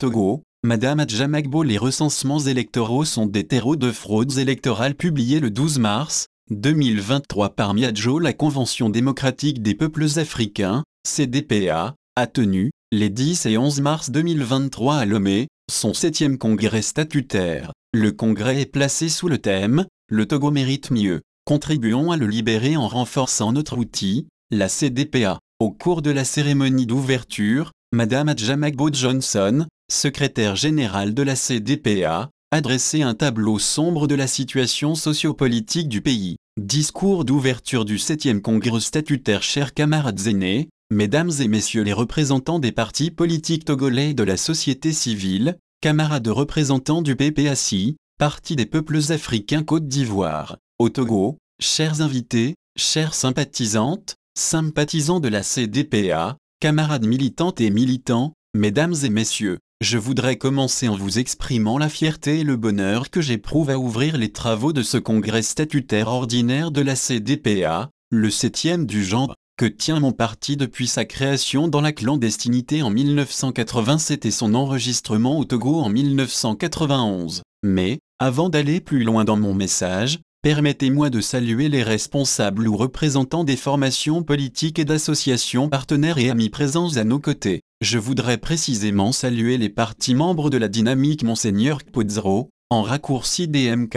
Togo, Madame Adjamagbo Les recensements électoraux sont des terreaux de fraudes électorales publiés le 12 mars 2023 par Miadjo La Convention démocratique des peuples africains, CDPA, a tenu, les 10 et 11 mars 2023 à Lomé, son septième congrès statutaire. Le congrès est placé sous le thème « Le Togo mérite mieux ». Contribuons à le libérer en renforçant notre outil, la CDPA. Au cours de la cérémonie d'ouverture, Madame Adjamagbo Johnson, secrétaire générale de la CDPA, adressait un tableau sombre de la situation sociopolitique du pays. Discours d'ouverture du 7e congrès statutaire chers camarades aînés, mesdames et messieurs les représentants des partis politiques togolais et de la société civile, camarades représentants du PPACI, Parti des peuples africains Côte d'Ivoire, au Togo, chers invités, chères sympathisantes, sympathisants de la CDPA, camarades militantes et militants, mesdames et messieurs, je voudrais commencer en vous exprimant la fierté et le bonheur que j'éprouve à ouvrir les travaux de ce congrès statutaire ordinaire de la CDPA, le septième du genre, que tient mon parti depuis sa création dans la clandestinité en 1987 et son enregistrement au Togo en 1991. Mais, avant d'aller plus loin dans mon message, permettez-moi de saluer les responsables ou représentants des formations politiques et d'associations partenaires et amis présents à nos côtés. Je voudrais précisément saluer les partis membres de la dynamique Monseigneur Kpodzro, en raccourci DMK,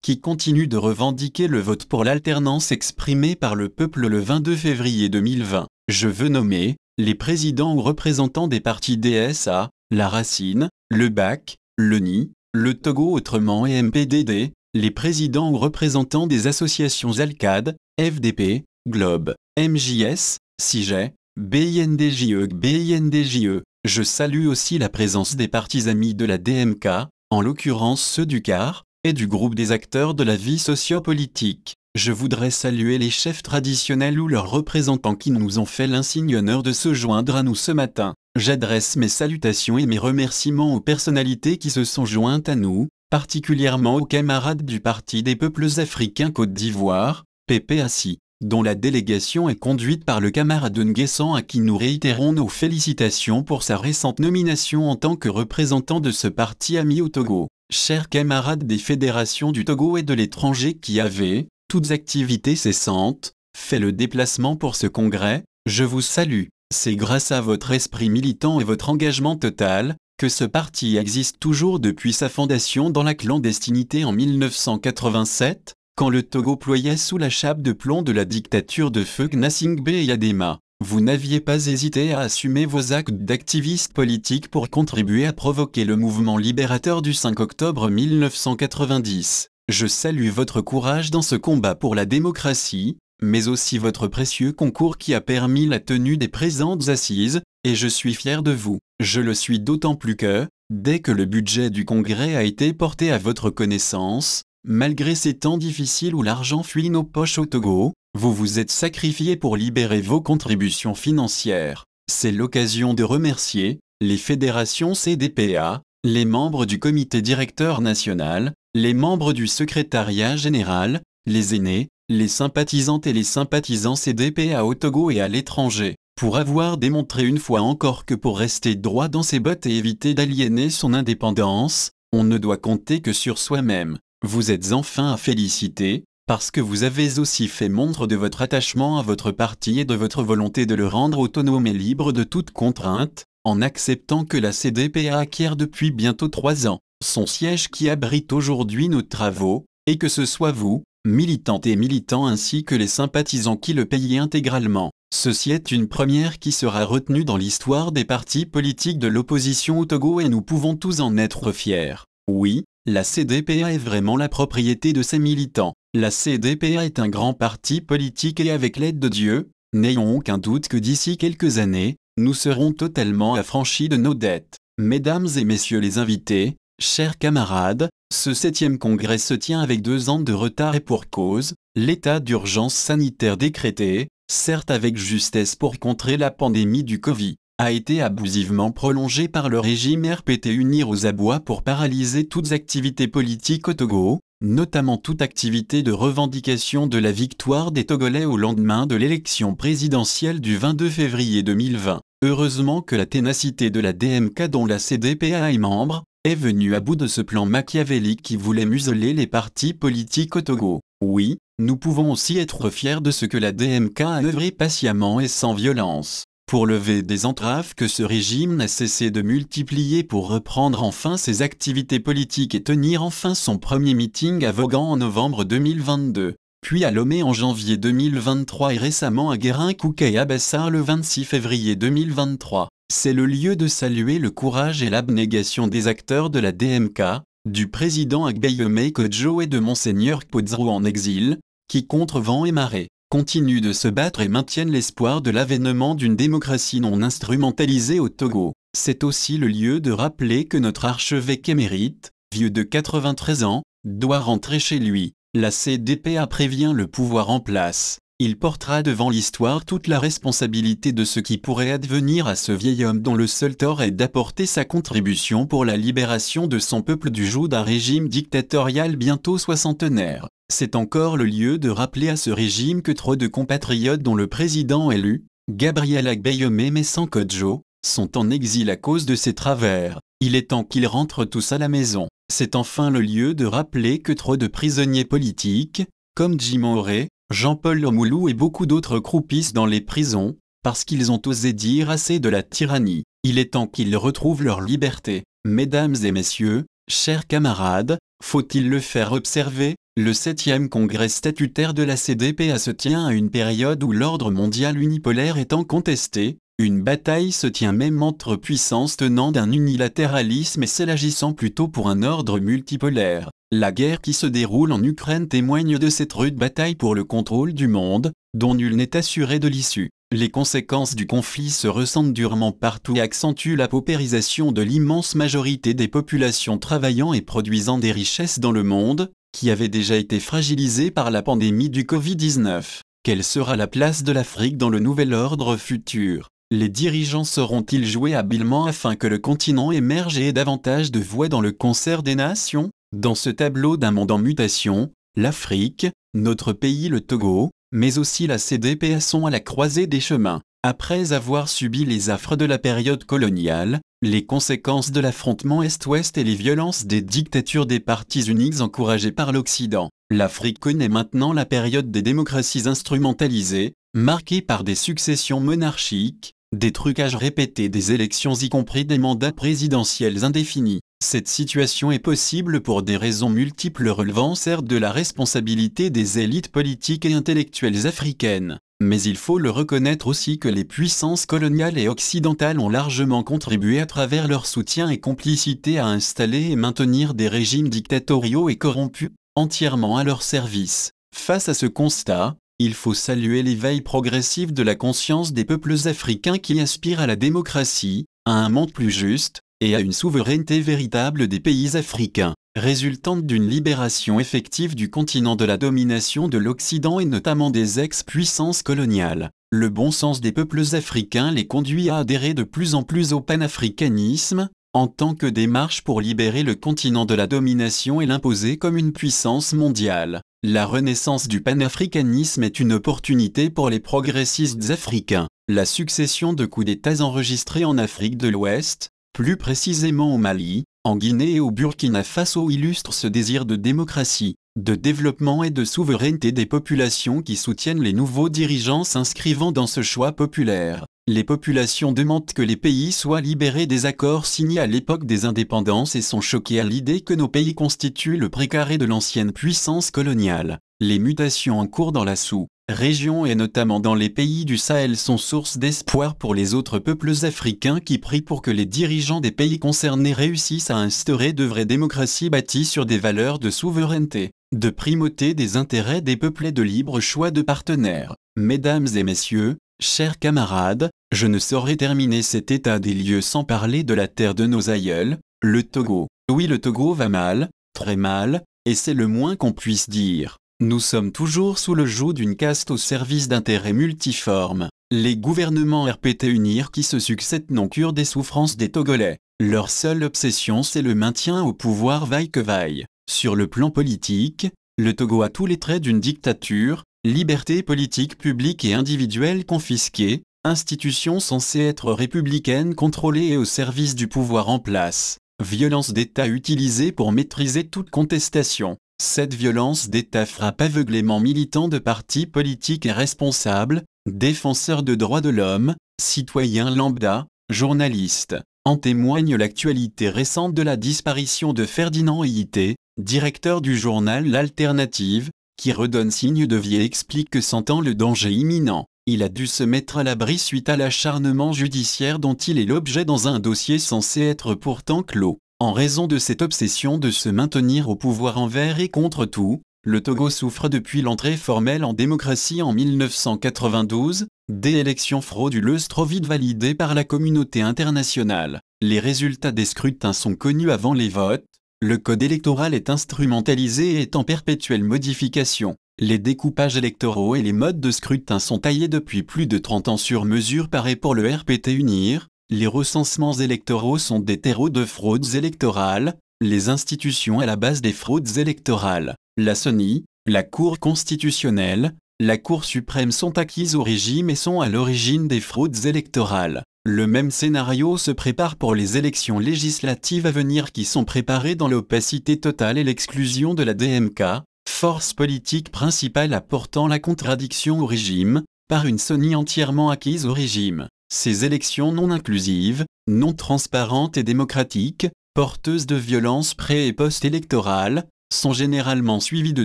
qui continuent de revendiquer le vote pour l'alternance exprimée par le peuple le 22 février 2020. Je veux nommer les présidents ou représentants des partis DSA, La Racine, le BAC, le NI, le Togo autrement et MPDD, les présidents ou représentants des associations ALCAD, FDP, Globe, MJS, CIGE, BINDJE, BINDJE. Je salue aussi la présence des partis amis de la DMK, en l'occurrence ceux du CAR, et du groupe des acteurs de la vie sociopolitique. Je voudrais saluer les chefs traditionnels ou leurs représentants qui nous ont fait l'insigne honneur de se joindre à nous ce matin. J'adresse mes salutations et mes remerciements aux personnalités qui se sont jointes à nous, particulièrement aux camarades du Parti des peuples africains Côte d'Ivoire, PPACI, dont la délégation est conduite par le camarade Nguessan à qui nous réitérons nos félicitations pour sa récente nomination en tant que représentant de ce parti ami au Togo. Chers camarades des fédérations du Togo et de l'étranger qui avaient, toutes activités cessantes, fait le déplacement pour ce congrès, je vous salue. C'est grâce à votre esprit militant et votre engagement total, que ce parti existe toujours depuis sa fondation dans la clandestinité en 1987, quand le Togo ployait sous la chape de plomb de la dictature de feu Gnassingbé et Yadema. Vous n'aviez pas hésité à assumer vos actes d'activiste politique pour contribuer à provoquer le mouvement libérateur du 5 octobre 1990. Je salue votre courage dans ce combat pour la démocratie, mais aussi votre précieux concours qui a permis la tenue des présentes assises, et je suis fier de vous. Je le suis d'autant plus que, dès que le budget du Congrès a été porté à votre connaissance, malgré ces temps difficiles où l'argent fuit nos poches au Togo, vous vous êtes sacrifié pour libérer vos contributions financières. C'est l'occasion de remercier les fédérations CDPA, les membres du comité directeur national, les membres du secrétariat général, les aînés, les sympathisantes et les sympathisants CDPA au Togo et à l'étranger pour avoir démontré une fois encore que pour rester droit dans ses bottes et éviter d'aliéner son indépendance, on ne doit compter que sur soi-même. Vous êtes enfin à féliciter, parce que vous avez aussi fait montre de votre attachement à votre parti et de votre volonté de le rendre autonome et libre de toute contrainte, en acceptant que la CDPA acquiert depuis bientôt trois ans son siège qui abrite aujourd'hui nos travaux, et que ce soit vous, militantes et militants ainsi que les sympathisants qui le payez intégralement. Ceci est une première qui sera retenue dans l'histoire des partis politiques de l'opposition au Togo et nous pouvons tous en être fiers. Oui, la CDPA est vraiment la propriété de ses militants. La CDPA est un grand parti politique et avec l'aide de Dieu, n'ayons aucun doute que d'ici quelques années, nous serons totalement affranchis de nos dettes. Mesdames et messieurs les invités, chers camarades, ce septième congrès se tient avec deux ans de retard et pour cause, l'état d'urgence sanitaire décrété, certes avec justesse pour contrer la pandémie du Covid, a été abusivement prolongé par le régime RPT Unir aux Abois pour paralyser toutes activités politiques au Togo, notamment toute activité de revendication de la victoire des Togolais au lendemain de l'élection présidentielle du 22 février 2020. Heureusement que la ténacité de la DMK dont la CDPA est membre, est venue à bout de ce plan machiavélique qui voulait museler les partis politiques au Togo. Oui, nous pouvons aussi être fiers de ce que la DMK a œuvré patiemment et sans violence pour lever des entraves que ce régime n'a cessé de multiplier pour reprendre enfin ses activités politiques et tenir enfin son premier meeting à Vaughan en novembre 2022, puis à Lomé en janvier 2023 et récemment à Guérin-Kouké à Bessar le 26 février 2023. C'est le lieu de saluer le courage et l'abnégation des acteurs de la DMK, du président Agbeyeme Kodjo et de Monseigneur Kpodzrou en exil, qui contre vent et marée continuent de se battre et maintiennent l'espoir de l'avènement d'une démocratie non instrumentalisée au Togo. C'est aussi le lieu de rappeler que notre archevêque émérite, vieux de 93 ans, doit rentrer chez lui. La CDPA prévient le pouvoir en place. Il portera devant l'histoire toute la responsabilité de ce qui pourrait advenir à ce vieil homme dont le seul tort est d'apporter sa contribution pour la libération de son peuple du joug d'un régime dictatorial bientôt soixantenaire. C'est encore le lieu de rappeler à ce régime que trop de compatriotes dont le président élu, Gabriel Agbeyeme Messan Kodjo, sont en exil à cause de ses travers. Il est temps qu'ils rentrent tous à la maison. C'est enfin le lieu de rappeler que trop de prisonniers politiques, comme Jim Oré, Jean-Paul Lomoulou et beaucoup d'autres croupissent dans les prisons, parce qu'ils ont osé dire assez de la tyrannie. Il est temps qu'ils retrouvent leur liberté. Mesdames et messieurs, chers camarades, faut-il le faire observer? Le 7e congrès statutaire de la CDPA se tient à une période où l'ordre mondial unipolaire étant contesté, une bataille se tient même entre puissances tenant d'un unilatéralisme et celles agissant plutôt pour un ordre multipolaire. La guerre qui se déroule en Ukraine témoigne de cette rude bataille pour le contrôle du monde, dont nul n'est assuré de l'issue. Les conséquences du conflit se ressentent durement partout et accentuent la paupérisation de l'immense majorité des populations travaillant et produisant des richesses dans le monde, qui avait déjà été fragilisée par la pandémie du Covid-19. Quelle sera la place de l'Afrique dans le nouvel ordre futur? Les dirigeants sauront-ils jouer habilement afin que le continent émerge et ait davantage de voix dans le concert des nations? Dans ce tableau d'un monde en mutation, l'Afrique, notre pays le Togo, mais aussi la CDP sont à la croisée des chemins. Après avoir subi les affres de la période coloniale, les conséquences de l'affrontement Est-Ouest et les violences des dictatures des partis uniques encouragées par l'Occident, l'Afrique connaît maintenant la période des démocraties instrumentalisées, marquée par des successions monarchiques, des trucages répétés des élections y compris des mandats présidentiels indéfinis. Cette situation est possible pour des raisons multiples relevant certes de la responsabilité des élites politiques et intellectuelles africaines, mais il faut le reconnaître aussi que les puissances coloniales et occidentales ont largement contribué à travers leur soutien et complicité à installer et maintenir des régimes dictatoriaux et corrompus, entièrement à leur service. Face à ce constat, il faut saluer l'éveil progressif de la conscience des peuples africains qui aspirent à la démocratie, à un monde plus juste, et à une souveraineté véritable des pays africains résultante d'une libération effective du continent de la domination de l'Occident et notamment des ex-puissances coloniales. Le bon sens des peuples africains les conduit à adhérer de plus en plus au panafricanisme, en tant que démarche pour libérer le continent de la domination et l'imposer comme une puissance mondiale. La renaissance du panafricanisme est une opportunité pour les progressistes africains. La succession de coups d'État enregistrés en Afrique de l'Ouest, plus précisément au Mali, en Guinée et au Burkina Faso illustre ce désir de démocratie, de développement et de souveraineté des populations qui soutiennent les nouveaux dirigeants s'inscrivant dans ce choix populaire. Les populations demandent que les pays soient libérés des accords signés à l'époque des indépendances et sont choquées à l'idée que nos pays constituent le précaré de l'ancienne puissance coloniale. Les mutations en cours dans la sous région et notamment dans les pays du Sahel sont source d'espoir pour les autres peuples africains qui prient pour que les dirigeants des pays concernés réussissent à instaurer de vraies démocraties bâties sur des valeurs de souveraineté, de primauté des intérêts des peuples et de libre choix de partenaires. Mesdames et messieurs, chers camarades, je ne saurais terminer cet état des lieux sans parler de la terre de nos aïeuls, le Togo. Oui le Togo va mal, très mal, et c'est le moins qu'on puisse dire. Nous sommes toujours sous le joug d'une caste au service d'intérêts multiformes. Les gouvernements RPT unir qui se succèdent n'ont cure des souffrances des Togolais. Leur seule obsession c'est le maintien au pouvoir vaille que vaille. Sur le plan politique, le Togo a tous les traits d'une dictature, liberté politique publique et individuelle confisquée, institution censée être républicaine contrôlée et au service du pouvoir en place, violence d'État utilisée pour maîtriser toute contestation. Cette violence d'État frappe aveuglément militants de partis politiques et responsables, défenseurs de droits de l'homme, citoyens lambda, journalistes. En témoigne l'actualité récente de la disparition de Ferdinand Hité, directeur du journal L'Alternative, qui redonne signe de vie et explique que sentant le danger imminent, il a dû se mettre à l'abri suite à l'acharnement judiciaire dont il est l'objet dans un dossier censé être pourtant clos. En raison de cette obsession de se maintenir au pouvoir envers et contre tout, le Togo souffre depuis l'entrée formelle en démocratie en 1992, des élections frauduleuses trop vite validées par la communauté internationale. Les résultats des scrutins sont connus avant les votes, le code électoral est instrumentalisé et est en perpétuelle modification. Les découpages électoraux et les modes de scrutin sont taillés depuis plus de 30 ans sur mesure paré pour le RPT Unir, les recensements électoraux sont des terreaux de fraudes électorales, les institutions à la base des fraudes électorales, la SONI, la Cour constitutionnelle, la Cour suprême sont acquises au régime et sont à l'origine des fraudes électorales. Le même scénario se prépare pour les élections législatives à venir qui sont préparées dans l'opacité totale et l'exclusion de la DMK, force politique principale apportant la contradiction au régime, par une Sony entièrement acquise au régime. Ces élections non inclusives, non transparentes et démocratiques, porteuses de violences pré- et post-électorales, sont généralement suivies de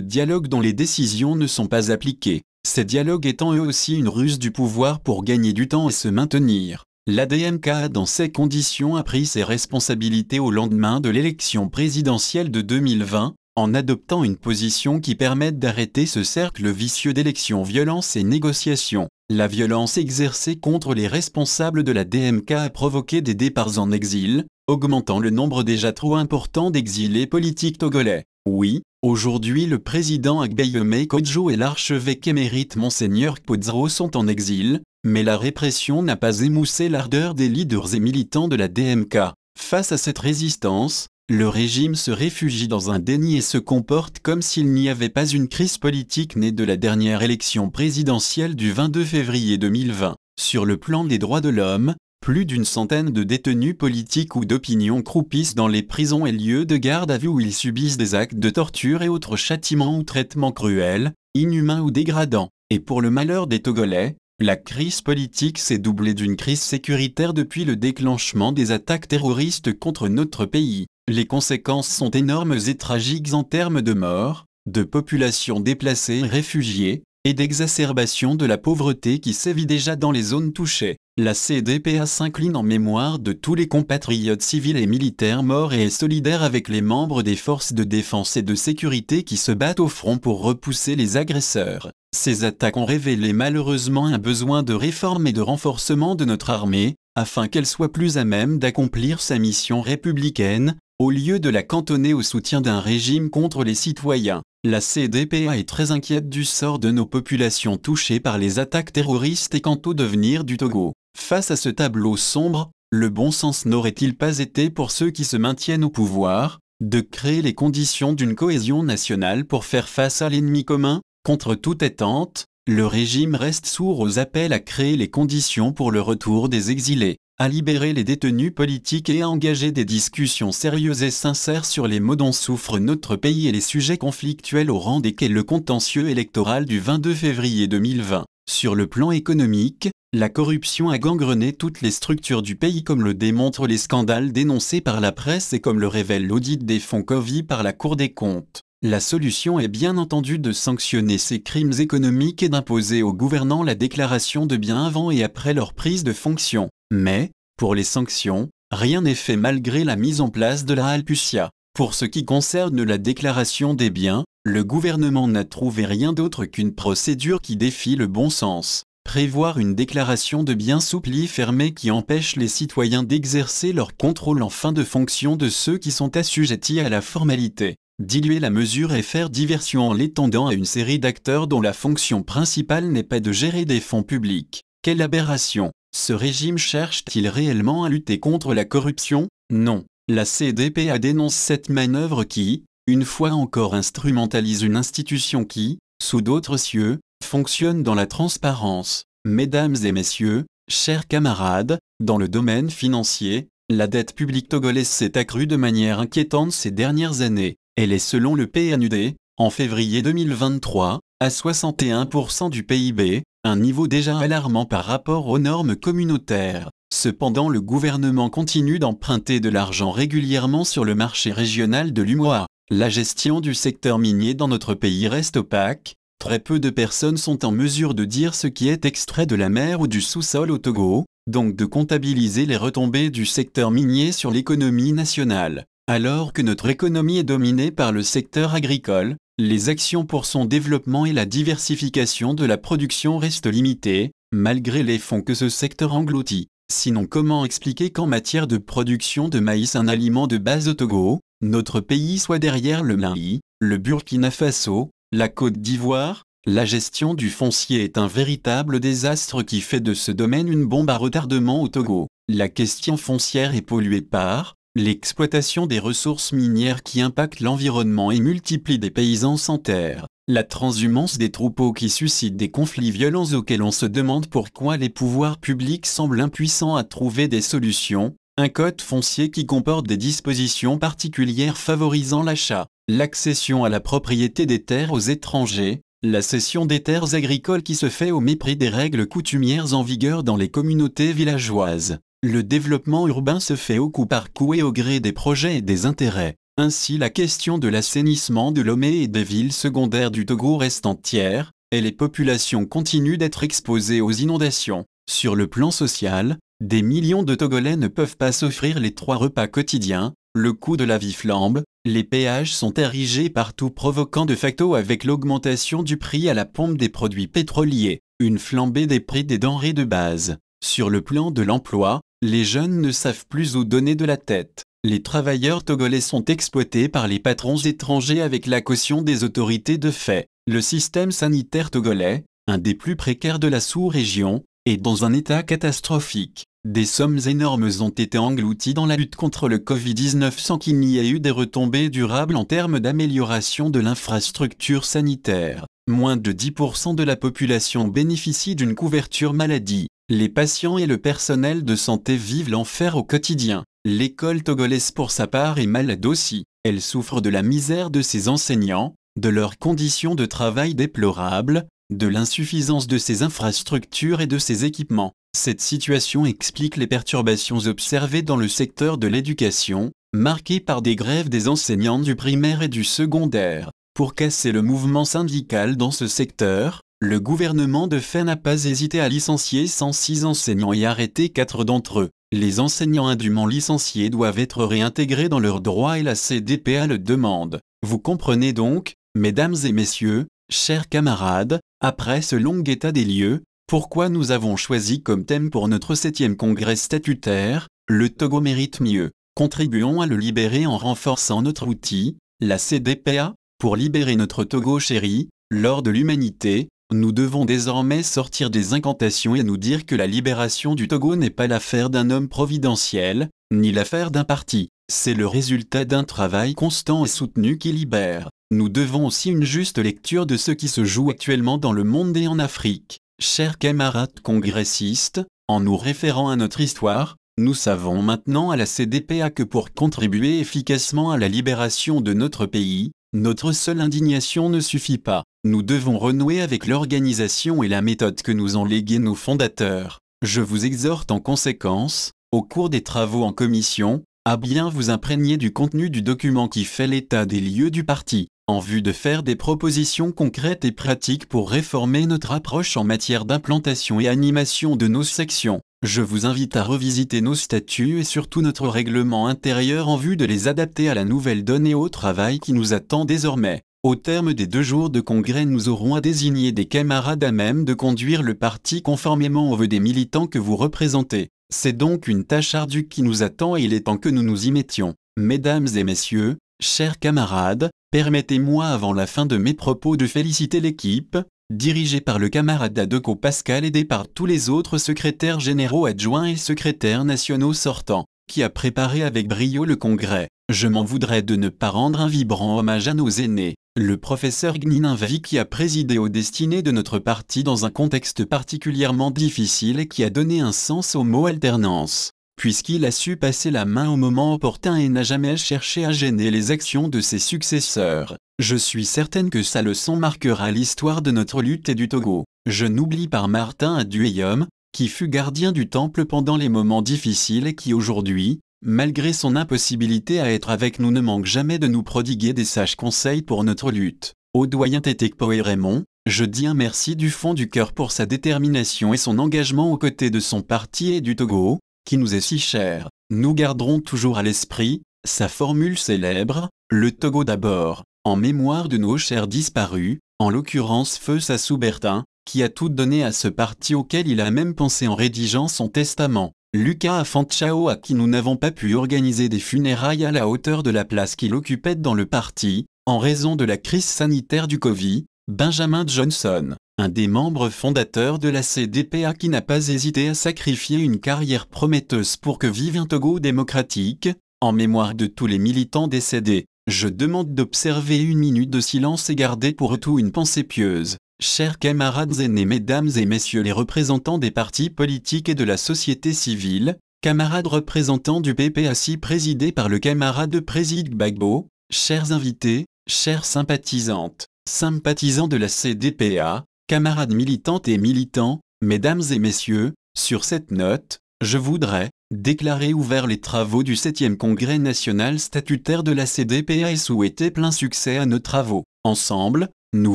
dialogues dont les décisions ne sont pas appliquées, ces dialogues étant eux aussi une ruse du pouvoir pour gagner du temps et se maintenir. L'ADMK a dans ces conditions a pris ses responsabilités au lendemain de l'élection présidentielle de 2020, en adoptant une position qui permette d'arrêter ce cercle vicieux d'élections, violence et négociations. La violence exercée contre les responsables de la DMK a provoqué des départs en exil, augmentant le nombre déjà trop important d'exilés politiques togolais. Oui, aujourd'hui le président Agbeyeme Kodjo et l'archevêque émérite Monseigneur Kpodzro sont en exil, mais la répression n'a pas émoussé l'ardeur des leaders et militants de la DMK. Face à cette résistance, le régime se réfugie dans un déni et se comporte comme s'il n'y avait pas une crise politique née de la dernière élection présidentielle du 22 février 2020. Sur le plan des droits de l'homme, plus d'une centaine de détenus politiques ou d'opinion croupissent dans les prisons et lieux de garde à vue où ils subissent des actes de torture et autres châtiments ou traitements cruels, inhumains ou dégradants. Et pour le malheur des Togolais, la crise politique s'est doublée d'une crise sécuritaire depuis le déclenchement des attaques terroristes contre notre pays. Les conséquences sont énormes et tragiques en termes de morts, de populations déplacées et réfugiées, et d'exacerbation de la pauvreté qui sévit déjà dans les zones touchées. La CDPA s'incline en mémoire de tous les compatriotes civils et militaires morts et est solidaire avec les membres des forces de défense et de sécurité qui se battent au front pour repousser les agresseurs. Ces attaques ont révélé malheureusement un besoin de réforme et de renforcement de notre armée, afin qu'elle soit plus à même d'accomplir sa mission républicaine, au lieu de la cantonner au soutien d'un régime contre les citoyens. La CDPA est très inquiète du sort de nos populations touchées par les attaques terroristes et quant au devenir du Togo. Face à ce tableau sombre, le bon sens n'aurait-il pas été pour ceux qui se maintiennent au pouvoir, de créer les conditions d'une cohésion nationale pour faire face à l'ennemi commun? Contre toute attente, le régime reste sourd aux appels à créer les conditions pour le retour des exilés à libérer les détenus politiques et à engager des discussions sérieuses et sincères sur les maux dont souffre notre pays et les sujets conflictuels au rang desquels le contentieux électoral du 22 février 2020. Sur le plan économique, la corruption a gangrené toutes les structures du pays comme le démontrent les scandales dénoncés par la presse et comme le révèle l'audit des fonds Covid par la Cour des comptes. La solution est bien entendu de sanctionner ces crimes économiques et d'imposer aux gouvernants la déclaration de biens avant et après leur prise de fonction. Mais, pour les sanctions, rien n'est fait malgré la mise en place de la Alpucia. Pour ce qui concerne la déclaration des biens, le gouvernement n'a trouvé rien d'autre qu'une procédure qui défie le bon sens. Prévoir une déclaration de biens souplie fermée qui empêche les citoyens d'exercer leur contrôle en fin de fonction de ceux qui sont assujettis à la formalité. Diluer la mesure et faire diversion en l'étendant à une série d'acteurs dont la fonction principale n'est pas de gérer des fonds publics. Quelle aberration ce régime cherche-t-il réellement à lutter contre la corruption? Non. La CDPA dénonce cette manœuvre qui, une fois encore, instrumentalise une institution qui, sous d'autres cieux, fonctionne dans la transparence. Mesdames et messieurs, Chers camarades, dans le domaine financier, la dette publique togolaise s'est accrue de manière inquiétante ces dernières années. Elle est selon le PNUD, en février 2023, à 61% du PIB, un niveau déjà alarmant par rapport aux normes communautaires. Cependant le gouvernement continue d'emprunter de l'argent régulièrement sur le marché régional de l'UMOA. La gestion du secteur minier dans notre pays reste opaque, très peu de personnes sont en mesure de dire ce qui est extrait de la mer ou du sous-sol au Togo, donc de comptabiliser les retombées du secteur minier sur l'économie nationale. Alors que notre économie est dominée par le secteur agricole, les actions pour son développement et la diversification de la production restent limitées, malgré les fonds que ce secteur engloutit. Sinon comment expliquer qu'en matière de production de maïs un aliment de base au Togo, notre pays soit derrière le Mali, le Burkina Faso, la Côte d'Ivoire, la gestion du foncier est un véritable désastre qui fait de ce domaine une bombe à retardement au Togo. La question foncière est polluée par l'exploitation des ressources minières qui impactent l'environnement et multiplient des paysans sans terre, la transhumance des troupeaux qui suscite des conflits violents auxquels on se demande pourquoi les pouvoirs publics semblent impuissants à trouver des solutions, un code foncier qui comporte des dispositions particulières favorisant l'achat, l'accession à la propriété des terres aux étrangers, la cession des terres agricoles qui se fait au mépris des règles coutumières en vigueur dans les communautés villageoises. Le développement urbain se fait au coup par coup et au gré des projets et des intérêts. Ainsi la question de l'assainissement de Lomé et des villes secondaires du Togo reste entière, et les populations continuent d'être exposées aux inondations. Sur le plan social, des millions de Togolais ne peuvent pas s'offrir les trois repas quotidiens, le coût de la vie flambe, les péages sont érigés partout provoquant de facto avec l'augmentation du prix à la pompe des produits pétroliers, une flambée des prix des denrées de base. Sur le plan de l'emploi, les jeunes ne savent plus où donner de la tête. Les travailleurs togolais sont exploités par les patrons étrangers avec la caution des autorités de fait. Le système sanitaire togolais, un des plus précaires de la sous-région, est dans un état catastrophique. Des sommes énormes ont été englouties dans la lutte contre le Covid-19 sans qu'il n'y ait eu des retombées durables en termes d'amélioration de l'infrastructure sanitaire. Moins de 10% de la population bénéficie d'une couverture maladie. Les patients et le personnel de santé vivent l'enfer au quotidien. L'école togolaise pour sa part est malade aussi. Elle souffre de la misère de ses enseignants, de leurs conditions de travail déplorables, de l'insuffisance de ses infrastructures et de ses équipements. Cette situation explique les perturbations observées dans le secteur de l'éducation, marquées par des grèves des enseignants du primaire et du secondaire. Pour casser le mouvement syndical dans ce secteur, le gouvernement de fait n'a pas hésité à licencier 106 enseignants et arrêter 4 d'entre eux. Les enseignants indûment licenciés doivent être réintégrés dans leurs droits et la CDPA le demande. Vous comprenez donc, mesdames et messieurs, chers camarades, après ce long état des lieux, pourquoi nous avons choisi comme thème pour notre septième congrès statutaire, le Togo mérite mieux. Contribuons à le libérer en renforçant notre outil, la CDPA, pour libérer notre Togo chéri, lors de l'humanité, nous devons désormais sortir des incantations et nous dire que la libération du Togo n'est pas l'affaire d'un homme providentiel, ni l'affaire d'un parti. C'est le résultat d'un travail constant et soutenu qui libère. Nous devons aussi une juste lecture de ce qui se joue actuellement dans le monde et en Afrique. Chers camarades congressistes, en nous référant à notre histoire, nous savons maintenant à la CDPA que pour contribuer efficacement à la libération de notre pays, notre seule indignation ne suffit pas. Nous devons renouer avec l'organisation et la méthode que nous ont légué nos fondateurs. Je vous exhorte en conséquence, au cours des travaux en commission, à bien vous imprégner du contenu du document qui fait l'état des lieux du parti, en vue de faire des propositions concrètes et pratiques pour réformer notre approche en matière d'implantation et animation de nos sections. Je vous invite à revisiter nos statuts et surtout notre règlement intérieur en vue de les adapter à la nouvelle donne et au travail qui nous attend désormais. Au terme des deux jours de congrès, nous aurons à désigner des camarades à même de conduire le parti conformément aux vœux des militants que vous représentez. C'est donc une tâche ardue qui nous attend et il est temps que nous nous y mettions. Mesdames et messieurs, chers camarades, permettez-moi avant la fin de mes propos de féliciter l'équipe, dirigé par le camarade Adeko Pascal aidé par tous les autres secrétaires généraux adjoints et secrétaires nationaux sortants, qui a préparé avec brio le congrès. Je m'en voudrais de ne pas rendre un vibrant hommage à nos aînés. le professeur Gninenvavi qui a présidé aux destinées de notre parti dans un contexte particulièrement difficile et qui a donné un sens au mot alternance, puisqu'il a su passer la main au moment opportun et n'a jamais cherché à gêner les actions de ses successeurs. Je suis certaine que sa leçon marquera l'histoire de notre lutte et du Togo. Je n'oublie pas Martin Adueyum, qui fut gardien du temple pendant les moments difficiles et qui aujourd'hui, malgré son impossibilité à être avec nous ne manque jamais de nous prodiguer des sages conseils pour notre lutte. Au doyen Tétekpo et Raymond, je dis un merci du fond du cœur pour sa détermination et son engagement aux côtés de son parti et du Togo, qui nous est si cher. Nous garderons toujours à l'esprit, sa formule célèbre, le Togo d'abord, en mémoire de nos chers disparus, en l'occurrence Feu Sassou Bertin, qui a tout donné à ce parti auquel il a même pensé en rédigeant son testament. Lucas Afantchao à qui nous n'avons pas pu organiser des funérailles à la hauteur de la place qu'il occupait dans le parti, en raison de la crise sanitaire du Covid, Benjamin Johnson, un des membres fondateurs de la CDPA qui n'a pas hésité à sacrifier une carrière prometteuse pour que vive un Togo démocratique, en mémoire de tous les militants décédés, je demande d'observer une minute de silence et garder pour tout une pensée pieuse. Chers camarades aînés, mesdames et messieurs les représentants des partis politiques et de la société civile, camarades représentants du PPACI présidé par le camarade Président Bagbo, chers invités, chères sympathisantes, sympathisants de la CDPA, camarades militantes et militants, mesdames et messieurs, sur cette note, je voudrais déclarer ouvert les travaux du 7e Congrès national statutaire de la CDPA et souhaiter plein succès à nos travaux. Ensemble, nous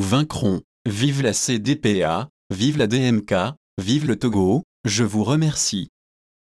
vaincrons. Vive la CDPA, vive la DMK, vive le Togo, je vous remercie.